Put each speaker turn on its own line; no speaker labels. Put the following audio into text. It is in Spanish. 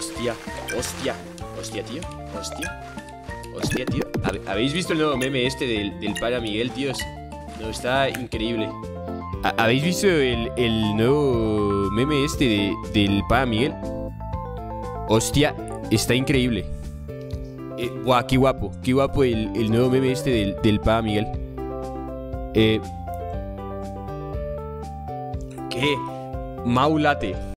Hostia, hostia, hostia, tío, hostia, hostia, tío. ¿Habéis visto el nuevo meme este del, del para Miguel, tíos? No, está increíble. ¿Habéis visto el, el nuevo meme este de- del para Miguel? Hostia, está increíble. Eh, guau, qué guapo, qué guapo el, el nuevo meme este del, del para Miguel. Eh, ¿Qué? Maulate.